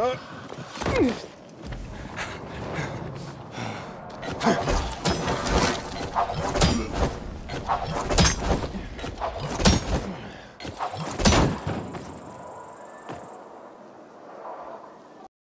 Uh.